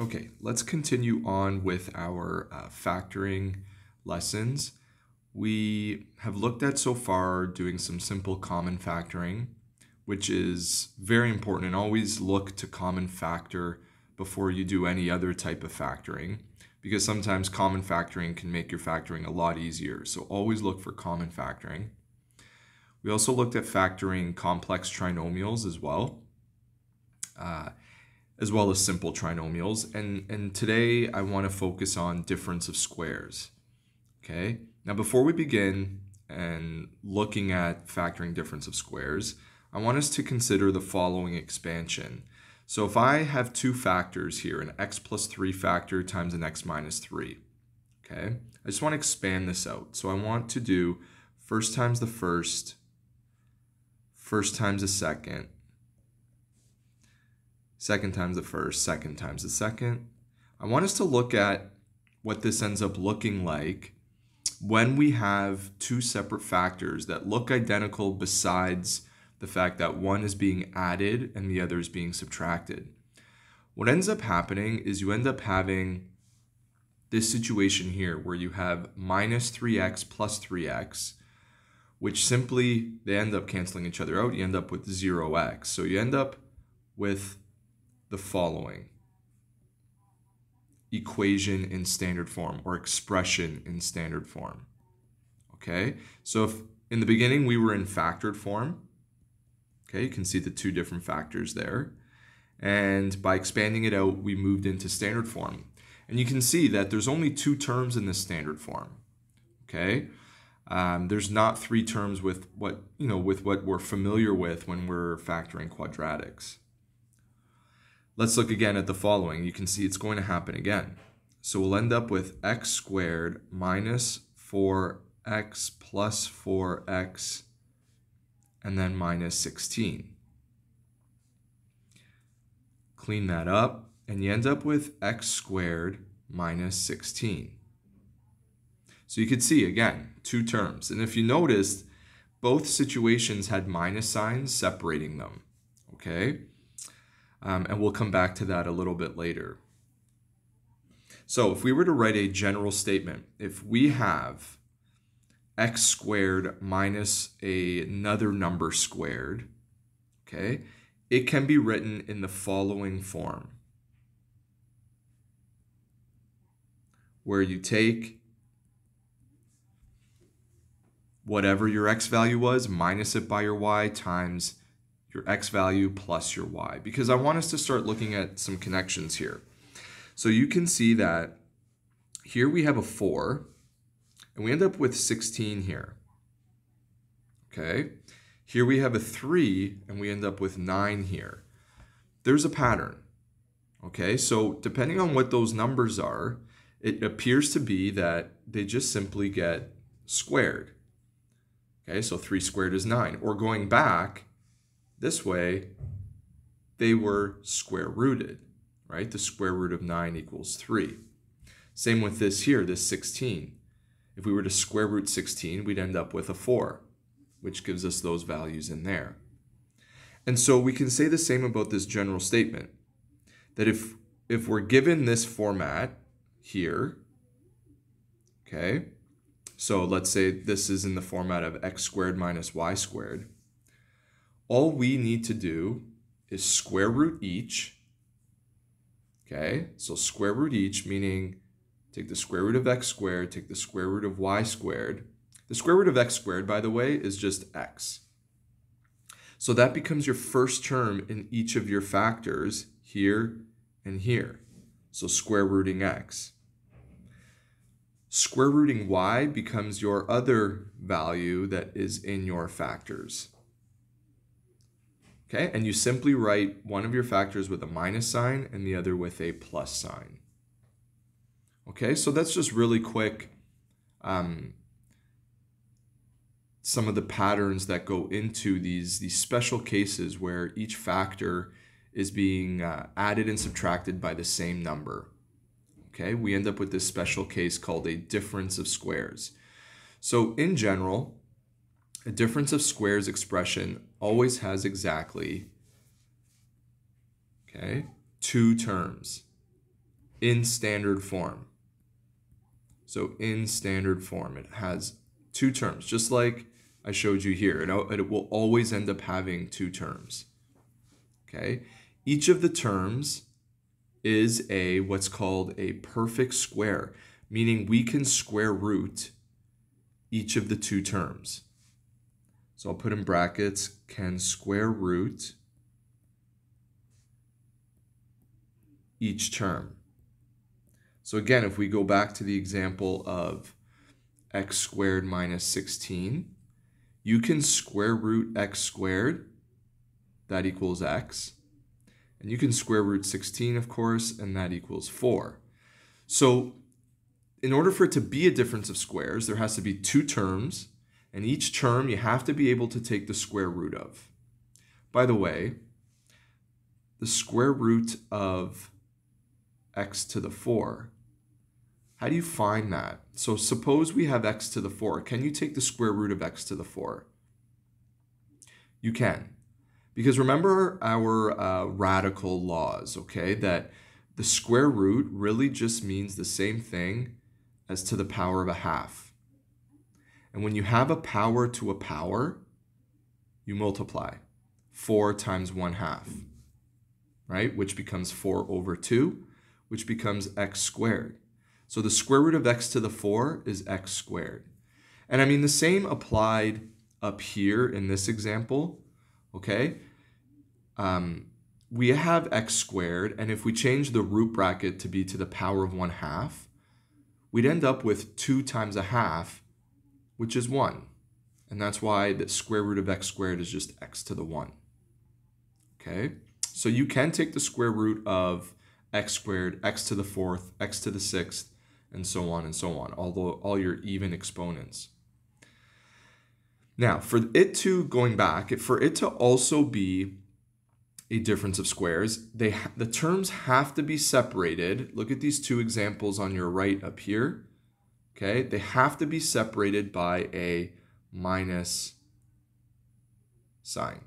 Okay, let's continue on with our uh, factoring lessons. We have looked at so far doing some simple common factoring, which is very important and always look to common factor before you do any other type of factoring because sometimes common factoring can make your factoring a lot easier. So always look for common factoring. We also looked at factoring complex trinomials as well. Uh, as well as simple trinomials. And, and today I want to focus on difference of squares. Okay, now before we begin and looking at factoring difference of squares, I want us to consider the following expansion. So if I have two factors here, an x plus 3 factor times an x minus 3, okay, I just want to expand this out. So I want to do first times the first, first times the second, second times the first, second times the second. I want us to look at what this ends up looking like when we have two separate factors that look identical besides the fact that one is being added and the other is being subtracted. What ends up happening is you end up having this situation here where you have minus 3x plus 3x, which simply, they end up canceling each other out. You end up with 0x. So you end up with the following equation in standard form or expression in standard form. Okay, so if in the beginning we were in factored form, okay, you can see the two different factors there. And by expanding it out, we moved into standard form. And you can see that there's only two terms in this standard form. Okay, um, there's not three terms with what you know with what we're familiar with when we're factoring quadratics. Let's look again at the following. You can see it's going to happen again. So we'll end up with x squared minus 4x plus 4x and then minus 16. Clean that up and you end up with x squared minus 16. So you could see again, two terms. And if you noticed, both situations had minus signs separating them, okay? Um, and we'll come back to that a little bit later. So if we were to write a general statement, if we have x squared minus a, another number squared, okay, it can be written in the following form. Where you take whatever your x value was, minus it by your y, times your x value plus your y, because I want us to start looking at some connections here. So you can see that here we have a 4, and we end up with 16 here. Okay, here we have a 3, and we end up with 9 here. There's a pattern. Okay, so depending on what those numbers are, it appears to be that they just simply get squared. Okay, so 3 squared is 9. Or going back, this way, they were square rooted, right? The square root of 9 equals 3. Same with this here, this 16. If we were to square root 16, we'd end up with a 4, which gives us those values in there. And so we can say the same about this general statement, that if, if we're given this format here, okay, so let's say this is in the format of x squared minus y squared, all we need to do is square root each. Okay, so square root each, meaning take the square root of x squared, take the square root of y squared. The square root of x squared, by the way, is just x. So that becomes your first term in each of your factors here and here. So square rooting x. Square rooting y becomes your other value that is in your factors. Okay, and you simply write one of your factors with a minus sign and the other with a plus sign. Okay, so that's just really quick um, some of the patterns that go into these, these special cases where each factor is being uh, added and subtracted by the same number. Okay, we end up with this special case called a difference of squares. So in general, a difference of squares expression always has exactly, okay, two terms. in standard form. So in standard form, it has two terms, just like I showed you here. It, it will always end up having two terms. Okay, each of the terms is a what's called a perfect square, meaning we can square root each of the two terms. So I'll put in brackets, can square root each term. So again, if we go back to the example of x squared minus 16, you can square root x squared, that equals x. And you can square root 16, of course, and that equals 4. So in order for it to be a difference of squares, there has to be two terms, and each term you have to be able to take the square root of. By the way, the square root of x to the 4, how do you find that? So suppose we have x to the 4. Can you take the square root of x to the 4? You can. Because remember our uh, radical laws, okay? That the square root really just means the same thing as to the power of a half. And when you have a power to a power, you multiply. 4 times 1 half, right? Which becomes 4 over 2, which becomes x squared. So the square root of x to the 4 is x squared. And I mean, the same applied up here in this example, okay? Um, we have x squared, and if we change the root bracket to be to the power of 1 half, we'd end up with 2 times a half, which is 1. And that's why the square root of x squared is just x to the 1. Okay? So you can take the square root of x squared, x to the fourth, x to the sixth, and so on and so on, although all your even exponents. Now, for it to, going back, for it to also be a difference of squares, they the terms have to be separated. Look at these two examples on your right up here. Okay, they have to be separated by a minus sign.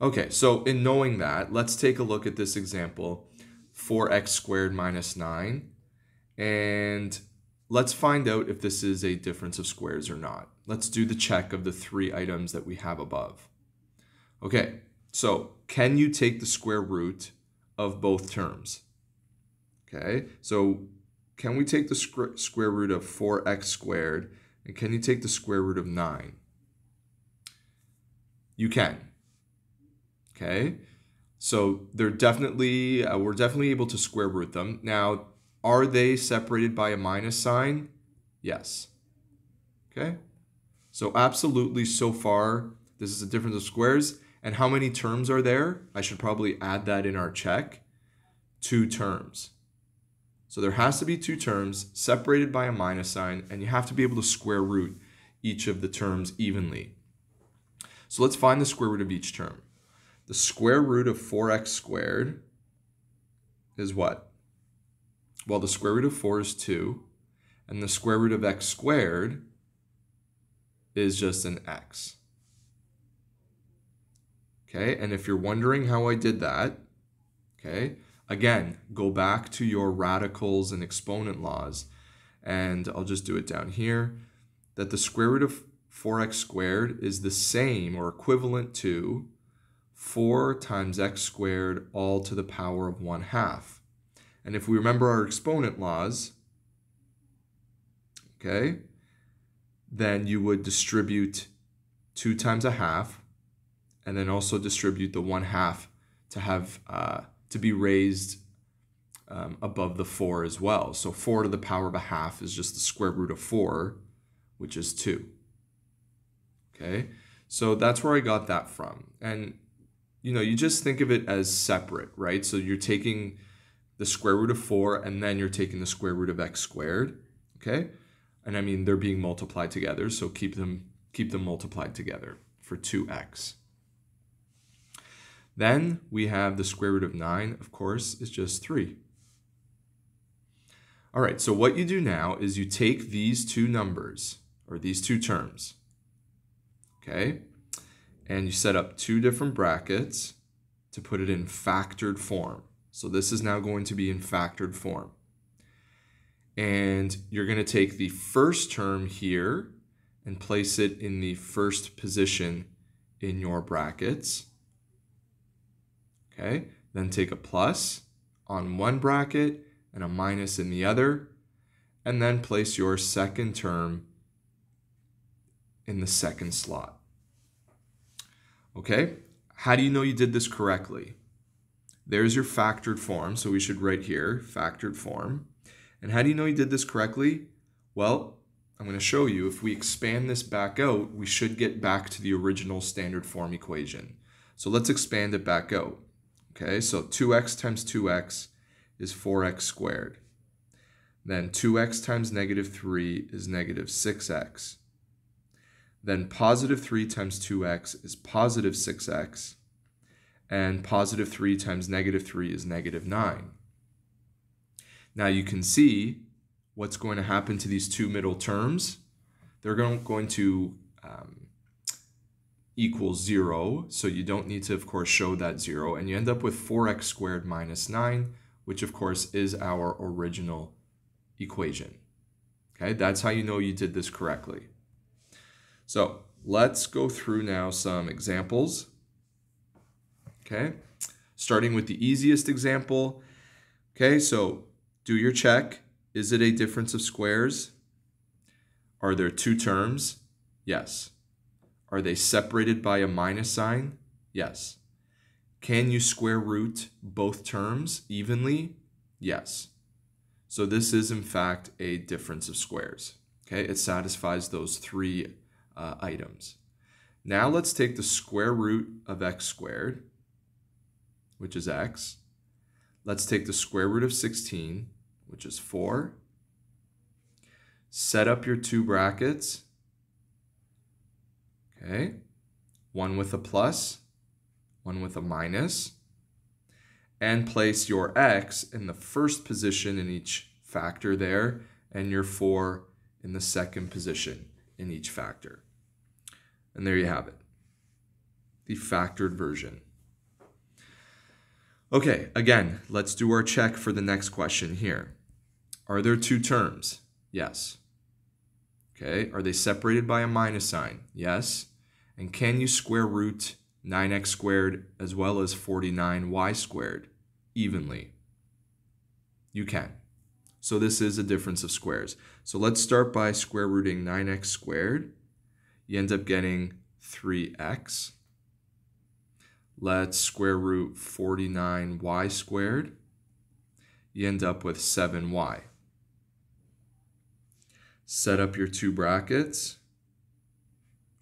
Okay, so in knowing that, let's take a look at this example, 4x squared minus 9, and let's find out if this is a difference of squares or not. Let's do the check of the three items that we have above. Okay, so can you take the square root of both terms? Okay, so can we take the square root of 4x squared and can you take the square root of 9? You can. Okay, so they're definitely, uh, we're definitely able to square root them. Now, are they separated by a minus sign? Yes. Okay, so absolutely so far, this is a difference of squares. And how many terms are there? I should probably add that in our check. Two terms. So there has to be two terms separated by a minus sign, and you have to be able to square root each of the terms evenly. So let's find the square root of each term. The square root of 4x squared is what? Well, the square root of 4 is 2, and the square root of x squared is just an x. Okay, and if you're wondering how I did that, okay, again, go back to your radicals and exponent laws, and I'll just do it down here, that the square root of 4x squared is the same or equivalent to 4 times x squared all to the power of 1 half. And if we remember our exponent laws, okay, then you would distribute 2 times a half and then also distribute the one half to have uh, to be raised um, above the 4 as well. So 4 to the power of a half is just the square root of 4, which is 2. Okay, so that's where I got that from. And, you know, you just think of it as separate, right? So you're taking the square root of 4 and then you're taking the square root of x squared, okay? And I mean, they're being multiplied together, so keep them, keep them multiplied together for 2x. Then we have the square root of 9, of course, is just 3. All right, so what you do now is you take these two numbers, or these two terms, okay, and you set up two different brackets to put it in factored form. So this is now going to be in factored form. And you're going to take the first term here and place it in the first position in your brackets. Okay, then take a plus on one bracket and a minus in the other, and then place your second term in the second slot. Okay, how do you know you did this correctly? There's your factored form, so we should write here, factored form. And how do you know you did this correctly? Well, I'm going to show you if we expand this back out, we should get back to the original standard form equation. So let's expand it back out. Okay, so 2x times 2x is 4x squared. Then 2x times negative 3 is negative 6x. Then positive 3 times 2x is positive 6x. And positive 3 times negative 3 is negative 9. Now you can see what's going to happen to these two middle terms. They're going to um, equal 0, so you don't need to, of course, show that 0. And you end up with 4x squared minus 9, which, of course, is our original equation. Okay, that's how you know you did this correctly. So let's go through now some examples. Okay, starting with the easiest example. Okay, so do your check. Is it a difference of squares? Are there two terms? Yes. Are they separated by a minus sign? Yes. Can you square root both terms evenly? Yes. So this is in fact a difference of squares. Okay, it satisfies those three uh, items. Now let's take the square root of x squared, which is x. Let's take the square root of 16, which is 4. Set up your two brackets. Okay. One with a plus, one with a. And place your x in the first position in each factor there, and your 4 in the second position in each factor. And there you have it, the factored version. Okay, again, let's do our check for the next question here. Are there two terms? Yes. Okay, are they separated by a minus sign? Yes. And can you square root 9x squared as well as 49y squared evenly? You can. So this is a difference of squares. So let's start by square rooting 9x squared. You end up getting 3x. Let's square root 49y squared. You end up with 7y set up your two brackets,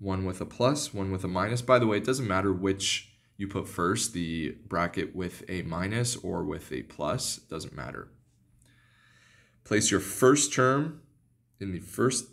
one with a plus, one with a minus. By the way, it doesn't matter which you put first, the bracket with a minus or with a plus, it doesn't matter. Place your first term in the first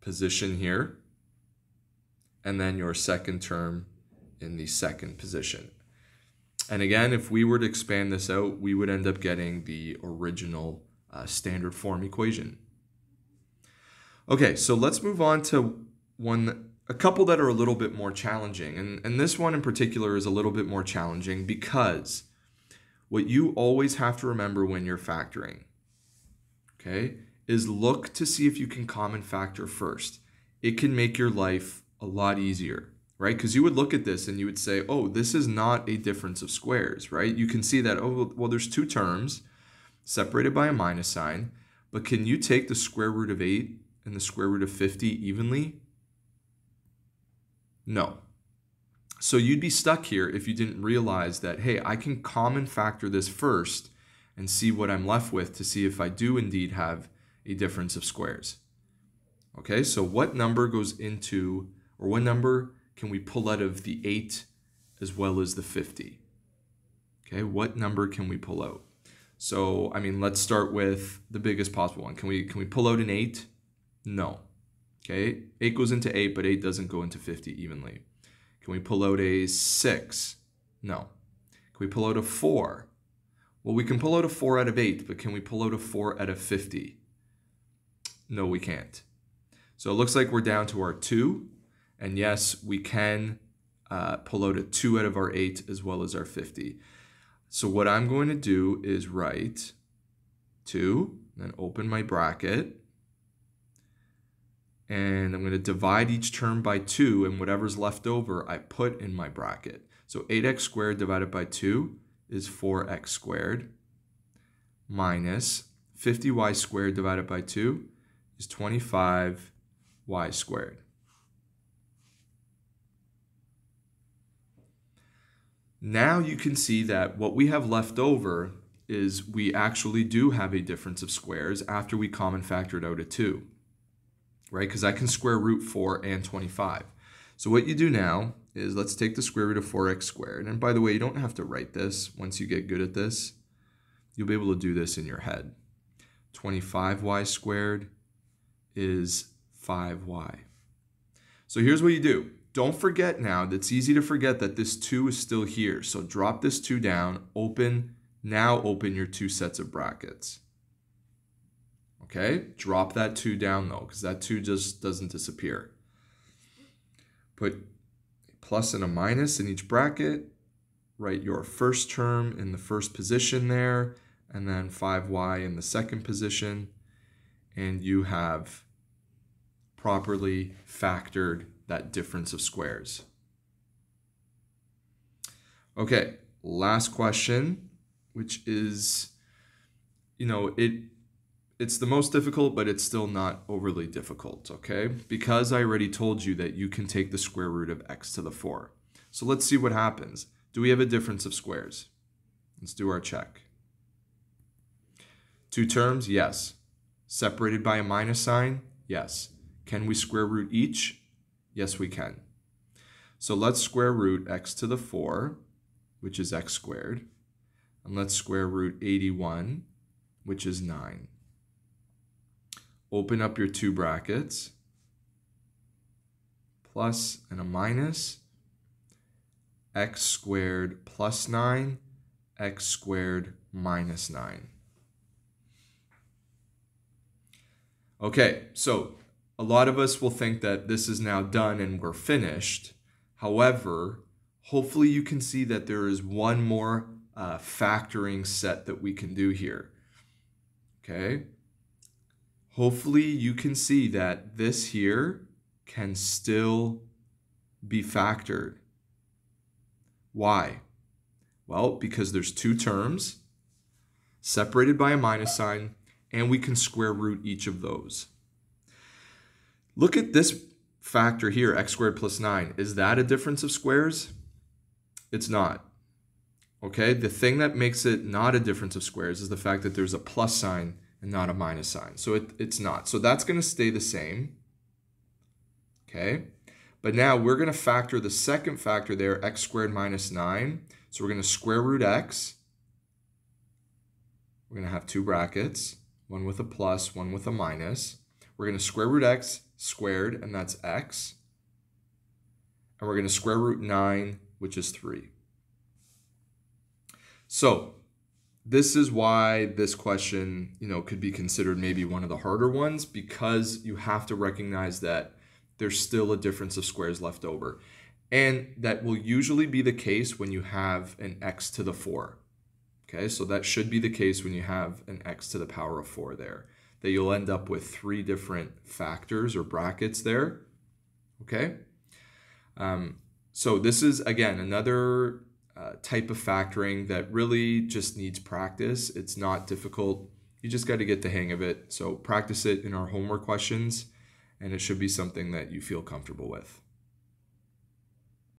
position here, and then your second term in the second position. And again, if we were to expand this out, we would end up getting the original uh, standard form equation. Okay, so let's move on to one, a couple that are a little bit more challenging. And, and this one in particular is a little bit more challenging because what you always have to remember when you're factoring, okay, is look to see if you can common factor first. It can make your life a lot easier, right? Because you would look at this and you would say, oh, this is not a difference of squares, right? You can see that, oh, well, there's two terms separated by a minus sign, but can you take the square root of 8 and the square root of 50 evenly? No. So you'd be stuck here if you didn't realize that, hey, I can common factor this first and see what I'm left with to see if I do indeed have a difference of squares. Okay, so what number goes into, or what number can we pull out of the 8 as well as the 50? Okay, what number can we pull out? So, I mean, let's start with the biggest possible one. Can we, can we pull out an 8? No. Okay, 8 goes into 8, but 8 doesn't go into 50 evenly. Can we pull out a 6? No. Can we pull out a 4? Well, we can pull out a 4 out of 8, but can we pull out a 4 out of 50? No, we can't. So it looks like we're down to our 2. And yes, we can uh, pull out a 2 out of our 8 as well as our 50. So what I'm going to do is write 2, then open my bracket, and I'm going to divide each term by 2, and whatever's left over, I put in my bracket. So 8x squared divided by 2 is 4x squared, minus 50y squared divided by 2 is 25y squared. Now you can see that what we have left over is we actually do have a difference of squares after we common factored out a 2, right? Because I can square root 4 and 25. So what you do now is let's take the square root of 4x squared. And by the way, you don't have to write this once you get good at this. You'll be able to do this in your head. 25y squared is 5y. So here's what you do. Don't forget now, that's easy to forget that this 2 is still here. So drop this 2 down, open, now open your two sets of brackets. Okay, drop that 2 down though, because that 2 just doesn't disappear. Put a plus and a minus in each bracket. Write your first term in the first position there, and then 5y in the second position. And you have properly factored that difference of squares. Okay, last question, which is, you know, it it's the most difficult, but it's still not overly difficult, okay? Because I already told you that you can take the square root of x to the 4. So let's see what happens. Do we have a difference of squares? Let's do our check. Two terms, yes. Separated by a minus sign, yes. Can we square root each? Yes, we can. So let's square root x to the 4, which is x squared. And let's square root 81, which is 9. Open up your two brackets, plus and a minus, x squared plus 9, x squared minus 9. Okay, so a lot of us will think that this is now done and we're finished. However, hopefully you can see that there is one more uh, factoring set that we can do here. Okay. Hopefully you can see that this here can still be factored. Why? Well, because there's two terms separated by a minus sign, and we can square root each of those. Look at this factor here, x squared plus 9. Is that a difference of squares? It's not. Okay, the thing that makes it not a difference of squares is the fact that there's a plus sign and not a minus sign. So it, it's not. So that's going to stay the same. Okay, but now we're going to factor the second factor there, x squared minus 9. So we're going to square root x. We're going to have two brackets, one with a plus, one with a minus. We're going to square root x squared, and that's x. And we're going to square root 9, which is 3. So this is why this question, you know, could be considered maybe one of the harder ones because you have to recognize that there's still a difference of squares left over. And that will usually be the case when you have an x to the 4. Okay, so that should be the case when you have an x to the power of 4 there that you'll end up with three different factors or brackets there. Okay. Um, so this is, again, another uh, type of factoring that really just needs practice. It's not difficult. You just got to get the hang of it. So practice it in our homework questions, and it should be something that you feel comfortable with.